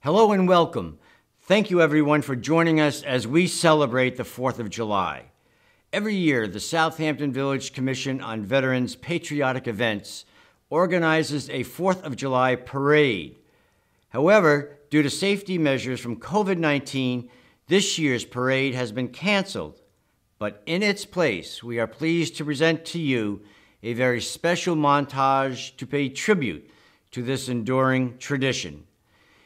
Hello and welcome. Thank you, everyone, for joining us as we celebrate the 4th of July. Every year, the Southampton Village Commission on Veterans Patriotic Events organizes a 4th of July parade. However, due to safety measures from COVID 19, this year's parade has been canceled. But in its place, we are pleased to present to you a very special montage to pay tribute to this enduring tradition.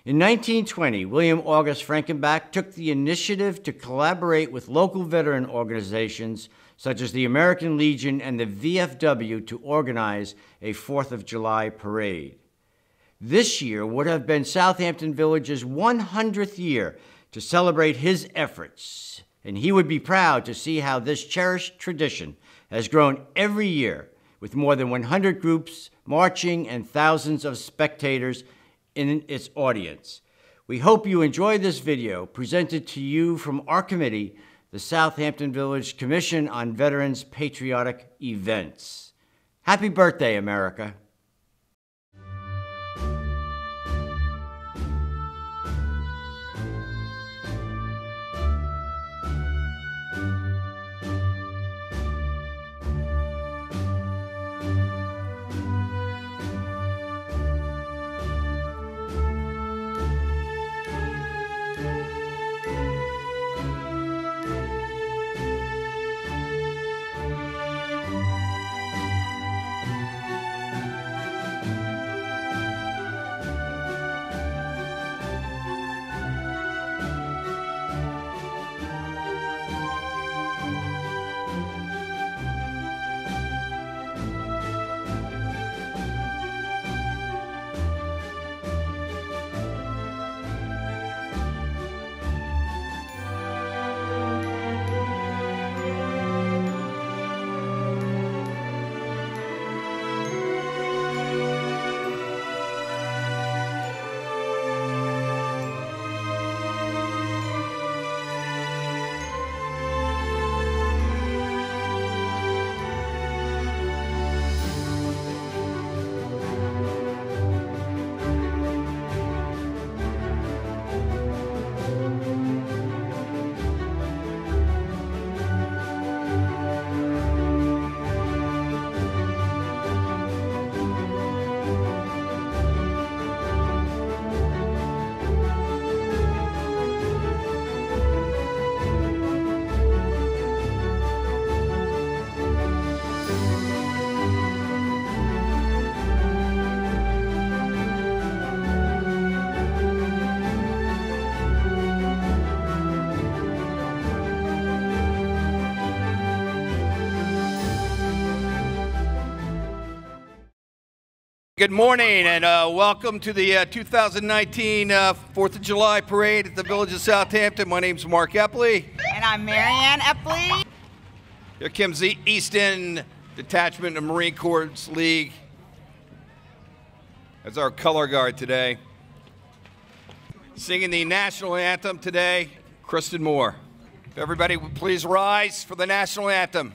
In 1920, William August Frankenbach took the initiative to collaborate with local veteran organizations such as the American Legion and the VFW to organize a 4th of July parade. This year would have been Southampton Village's 100th year to celebrate his efforts, and he would be proud to see how this cherished tradition has grown every year with more than 100 groups marching and thousands of spectators in its audience. We hope you enjoy this video presented to you from our committee, the Southampton Village Commission on Veterans Patriotic Events. Happy birthday, America. Good morning and uh, welcome to the uh, 2019 uh, 4th of July parade at the Village of Southampton. My name's Mark Epley. And I'm Marianne Epley. Here comes the East End Detachment of Marine Corps League as our color guard today. Singing the national anthem today, Kristen Moore. If everybody would please rise for the national anthem.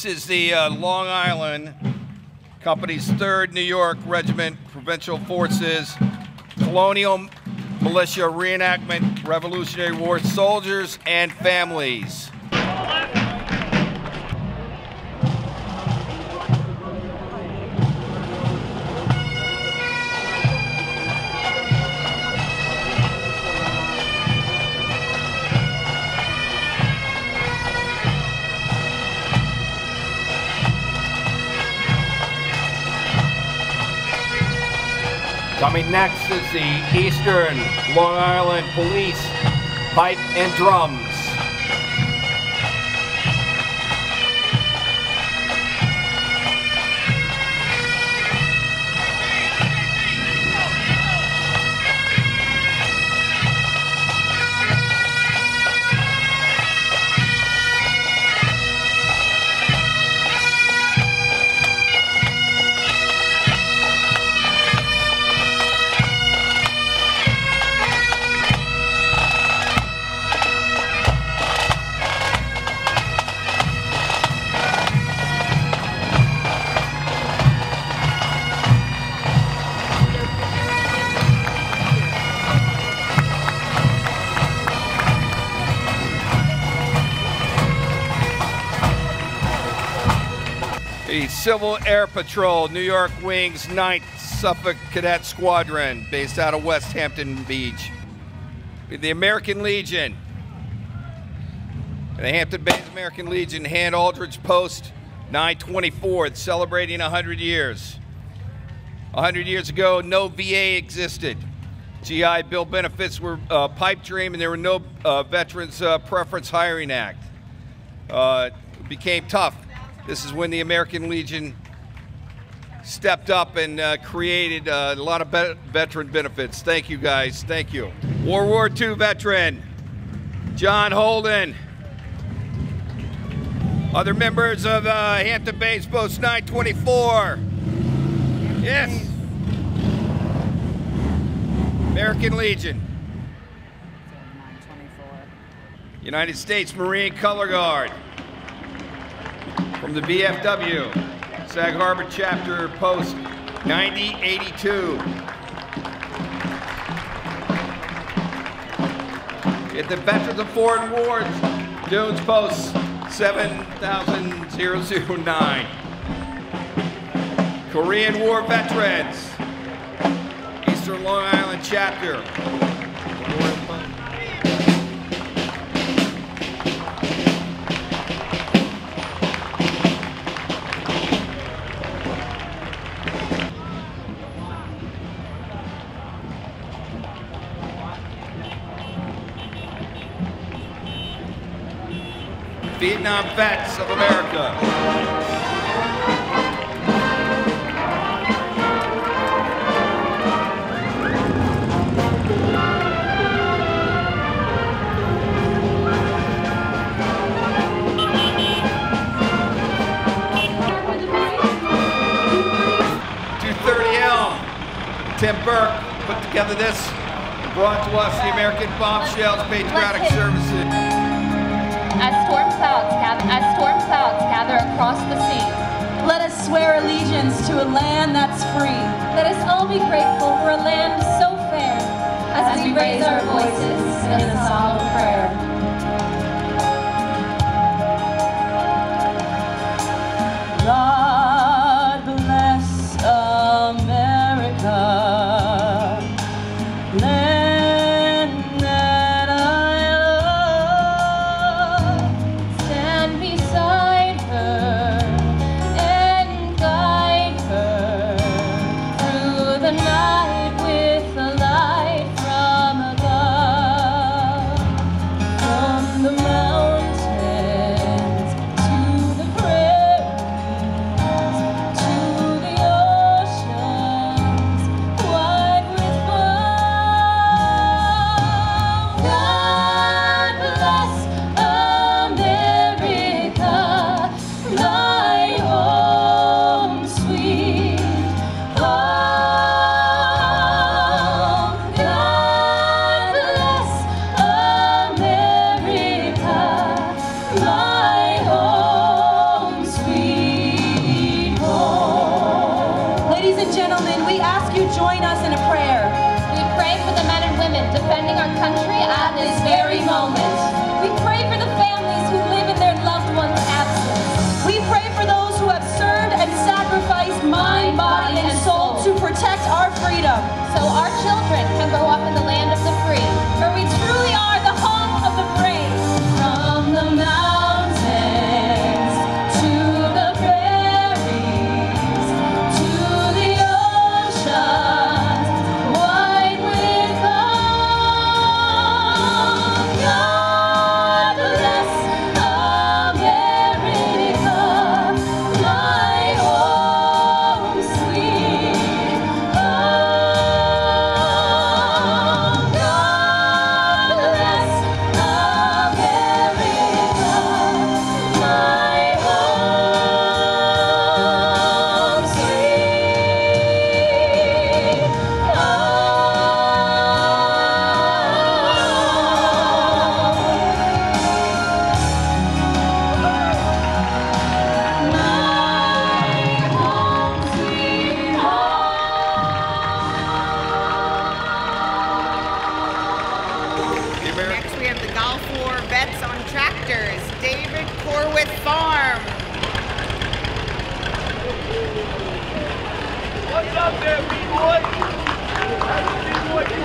This is the uh, Long Island Company's 3rd New York Regiment Provincial Forces Colonial Militia Reenactment Revolutionary War Soldiers and Families. Coming next is the Eastern Long Island Police Pipe and Drums. Civil Air Patrol, New York Wings 9th Suffolk Cadet Squadron, based out of West Hampton Beach. The American Legion, the Hampton Bays American Legion, Hand Aldrich Post 924, celebrating 100 years. 100 years ago, no VA existed. GI Bill benefits were a uh, pipe dream, and there were no uh, Veterans uh, Preference Hiring Act. Uh, it became tough. This is when the American Legion stepped up and uh, created uh, a lot of be- veteran benefits. Thank you, guys. Thank you. World War II veteran, John Holden. Other members of uh, Hampton Bays Post 924. Yes. American Legion. United States Marine Color Guard. From the VFW, Sag Harbor Chapter Post 9082. At the Veterans of Foreign Wars, Dunes Post 7009. Korean War Veterans, Eastern Long Island Chapter. Vietnam Vets of America. Two thirty Elm. Tim Burke put together this. Brought to us the American Bombshells Patriotic Services. Across the sea, Let us swear allegiance to a land that's free. let us all be grateful for a land so fair. As we raise our voices in a of prayer. freedom so our children can grow up in the Next, four have the Gulf War vets on tractors. David Corwith Farm. What's up there, B-boy? That's B-boy, you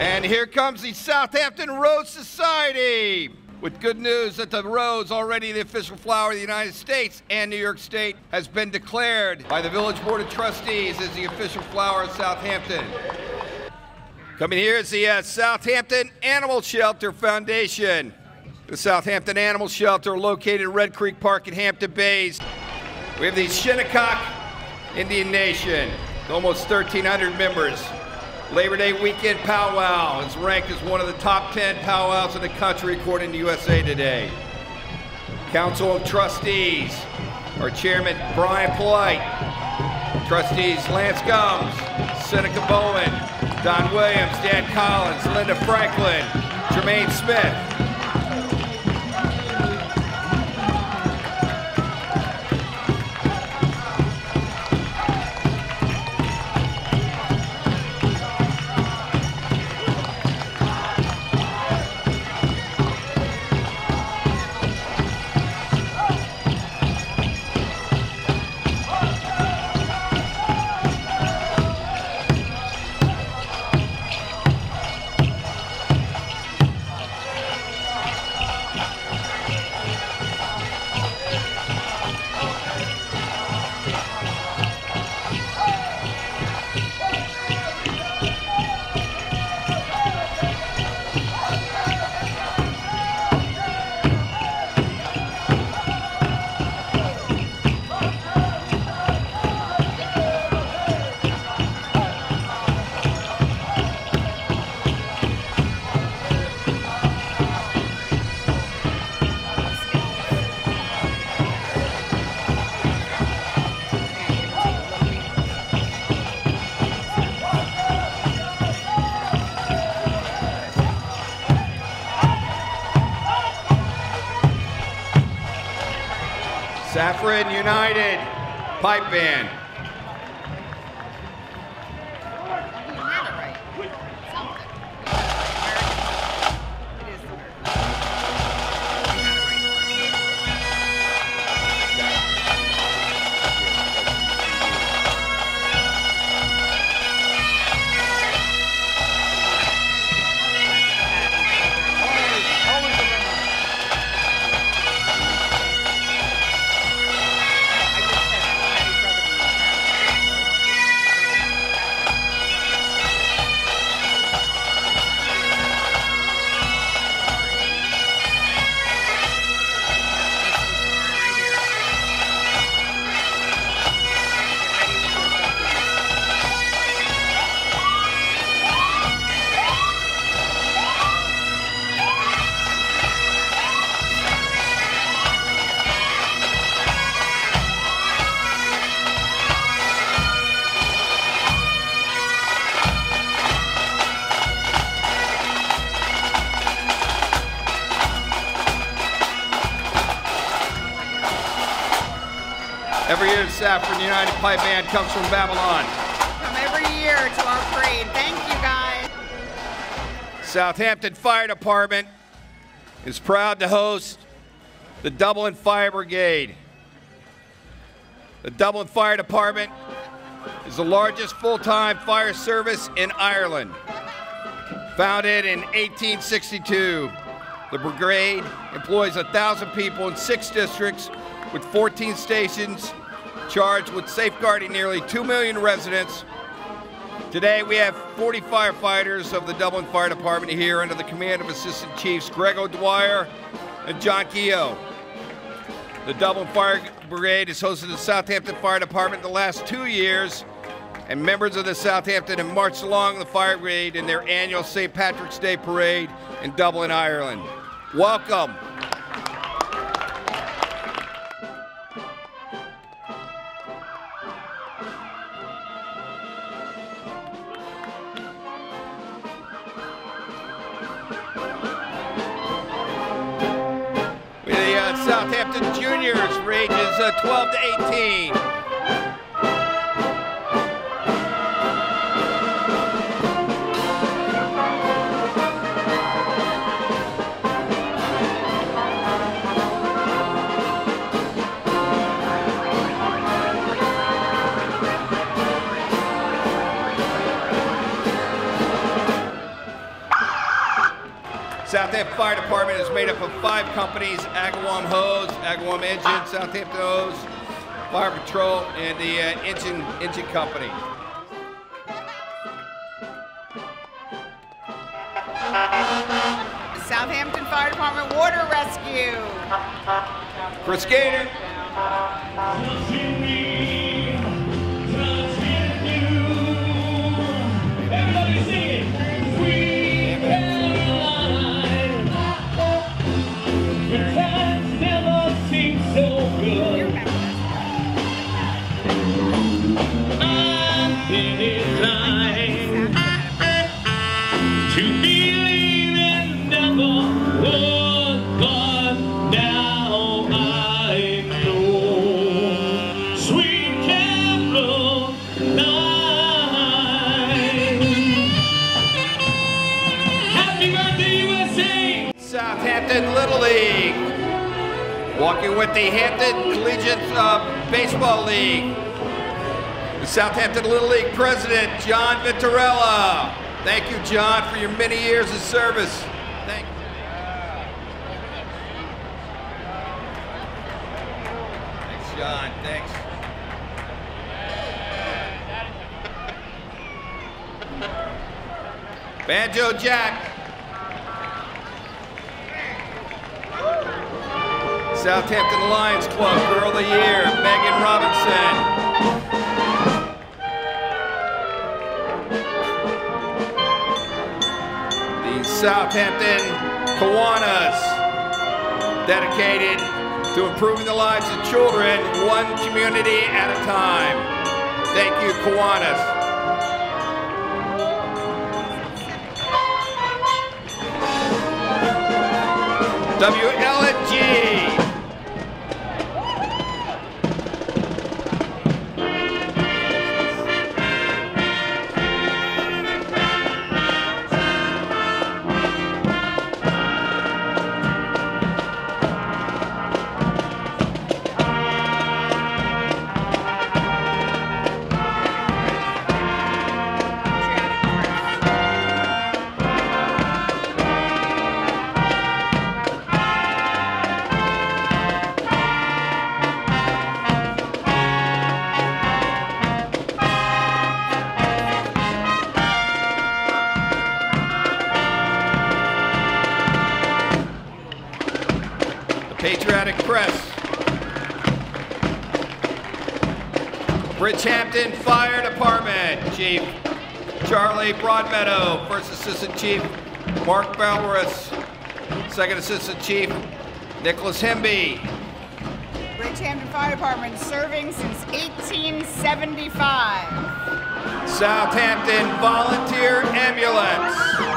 And here comes the Southampton Rose Society with good news that the rose, already the official flower of the United States and New York State, has been declared by the Village Board of Trustees as the official flower of Southampton. Coming here is the uh, Southampton Animal Shelter Foundation. The Southampton Animal Shelter, located in Red Creek Park in Hampton Bays. We have the Shinnecock Indian Nation, almost 1,300 members. Labor Day weekend powwow is ranked as one of the top 10 powwows in the country according to USA Today. Council of Trustees, our chairman Bryan Polite, trustees Lance Gumbs, Seneca Bowen, Don Williams, Dan Collins, Linda Franklin, Jermaine Smith. Saffron United Pipe Band. Every year, the United Pipe Band comes from Babylon. Come every year to our parade. Thank you, guys. Southampton Fire Department is proud to host the Dublin Fire Brigade. The Dublin Fire Department is the largest full-time fire service in Ireland. Founded in 1862, the brigade employs 1,000 people in six districts with 14 stations charged with safeguarding nearly 2 million residents Today we have 40 firefighters of the Dublin Fire Department here under the command of Assistant Chiefs Greg O'Dwyer and John Keogh. The Dublin Fire Brigade has hosted the Southampton Fire Department the last two years, and members of the Southampton have marched along the fire brigade in their annual St. Patrick's Day parade in Dublin, Ireland. Welcome. Southampton Juniors ranges uh, 12 to 18. Southampton Fire Department is made up of five companies, Agawam Hose, Agawam Engine, Southampton Hose, Fire Patrol, and the uh, engine, engine company. Southampton Fire Department Water Rescue. Chris Gator. The Hampton Collegiate uh, Baseball League. The Southampton Little League President, John Venturella. Thank you, John, for your many years of service. Thank Thanks, John. Thanks. Banjo Jack. Southampton Lions Club Girl of the Year, Megan Robinson. The Southampton Kiwanis, dedicated to improving the lives of children one community at a time. Thank you, Kiwanis. WLNG. Charlie Broadmeadow, First Assistant Chief Mark Balwarus, Second Assistant Chief Nicholas Hemby, Bridgehampton Fire Department serving since 1875. Southampton Volunteer Ambulance.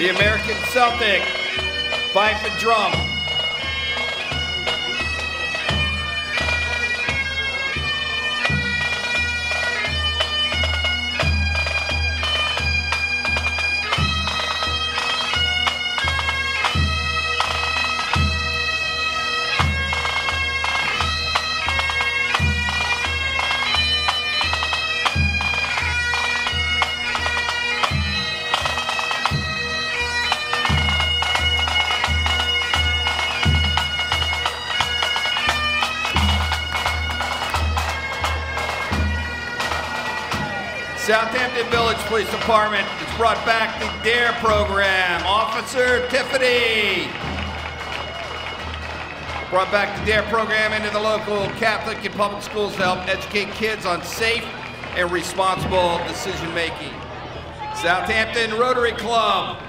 The American Celtic Fife and Drum. Southampton Village Police Department has brought back the DARE program. Officer Tiffany brought back the DARE program into the local Catholic and public schools to help educate kids on safe and responsible decision making. Southampton Rotary Club,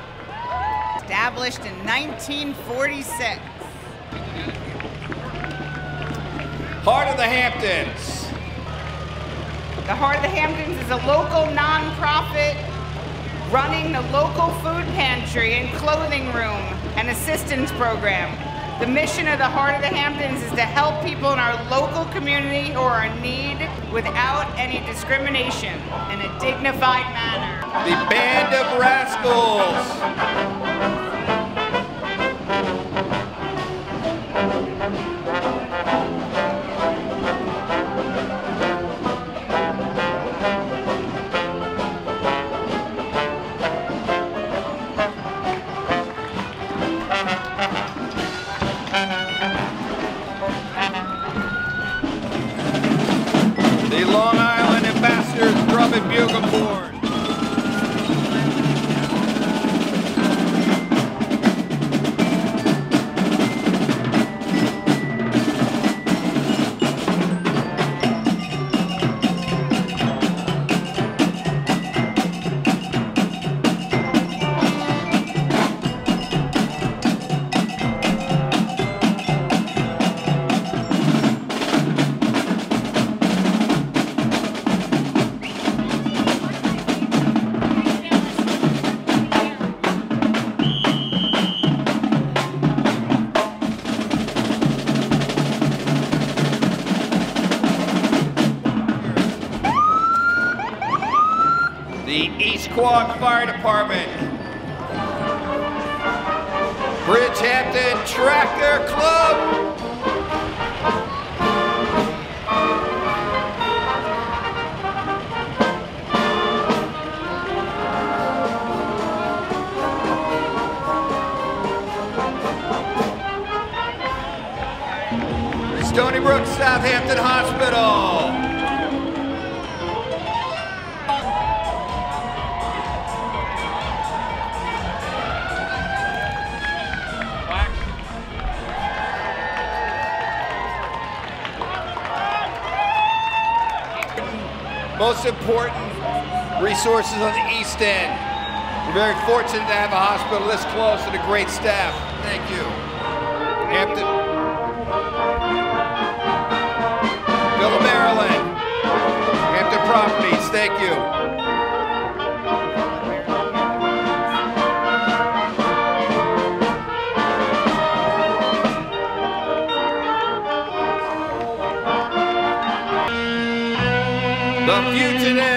Established in 1946. Heart of the Hamptons. The Heart of the Hamptons is a local nonprofit running the local food pantry and clothing room and assistance program. The mission of the Heart of the Hamptons is to help people in our local community who are in need without any discrimination in a dignified manner. The Band of Rascals. Drum and Stony Brook Southampton Hospital. most important resources on the East End. We're very fortunate to have a hospital this close and a great staff. Thank you. Hampton. The Fugitives.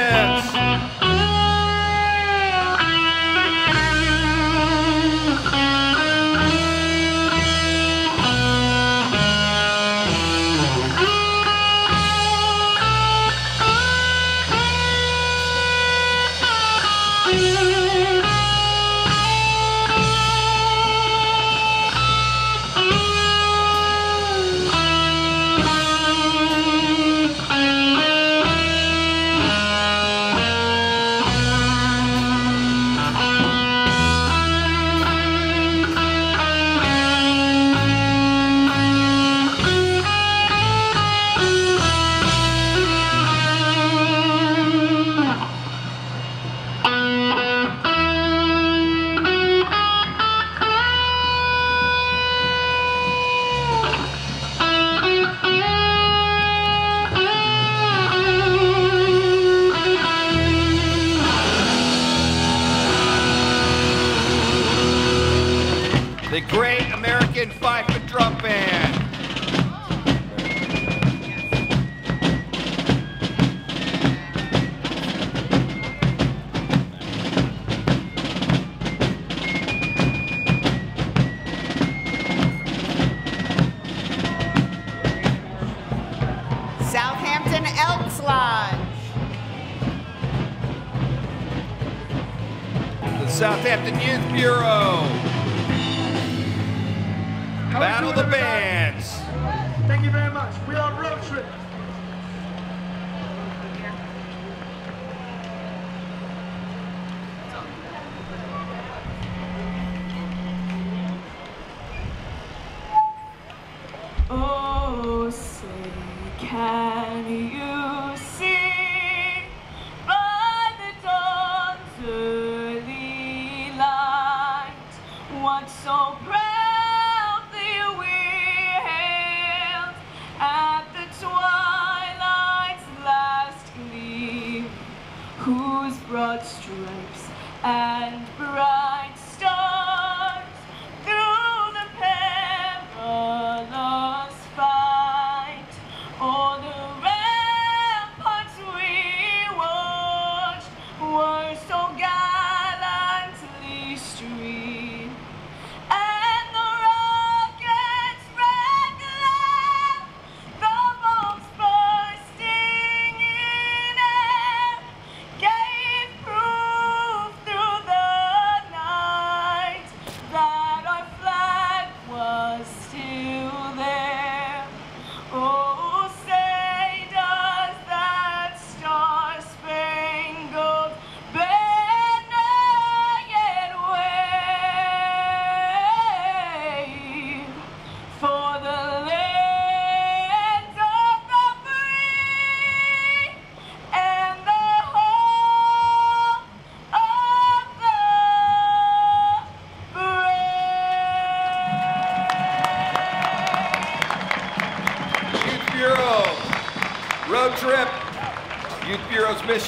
Southampton Youth Bureau. Battle the Bands. Thank you very much. We are road trip. Oh, say, can you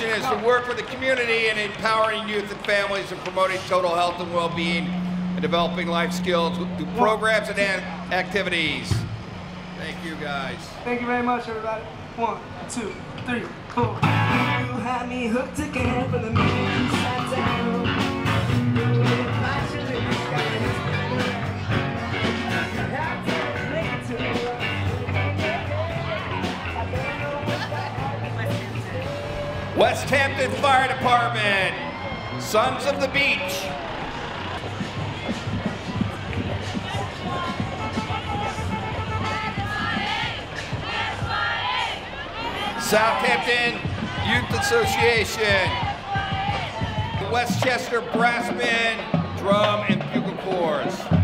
mission is to work with the community in empowering youth and families and promoting total health and well-being and developing life skills through programs and activities. Thank you, guys. Thank you very much, everybody. One, two, three, four. You had me hooked again the minute Fire Department, Sons of the Beach. Southampton Youth Association, Westchester Brassmen, Drum and Bugle Corps.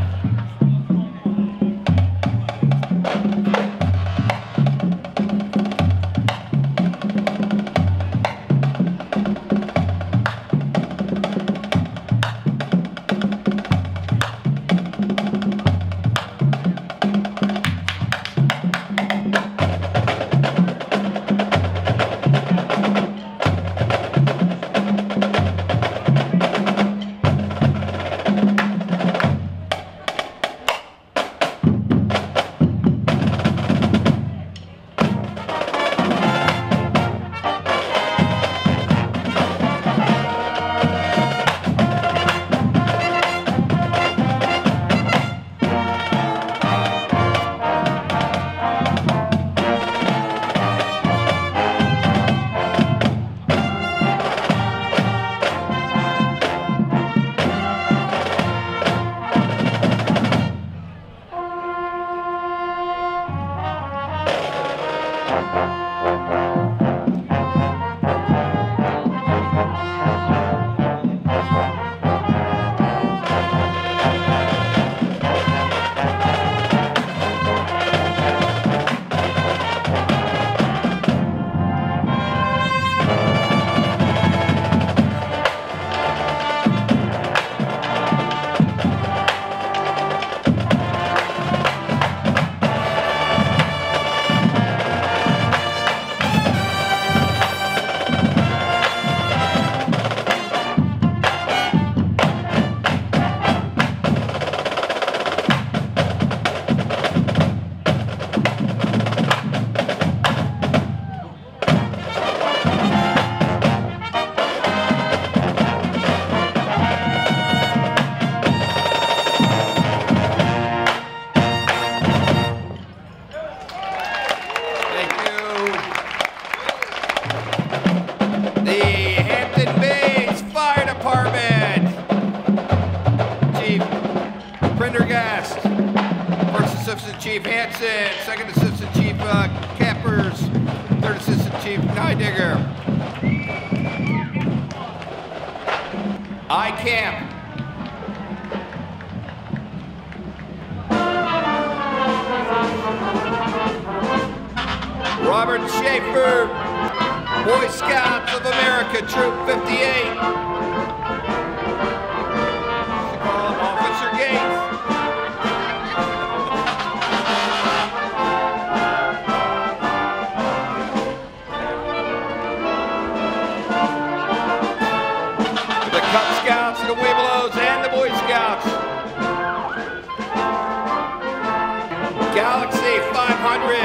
Galaxy 500.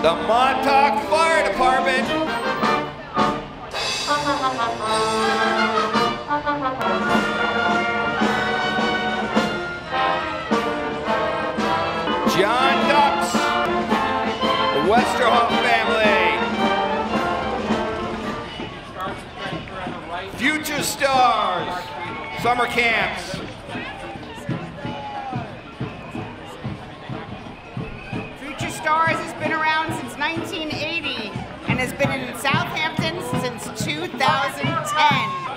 The Montauk Fire Department. John Ducks. The Westerhoff family. Future Stars. Summer camps. Stars has been around since 1980 and has been in Southampton since 2010.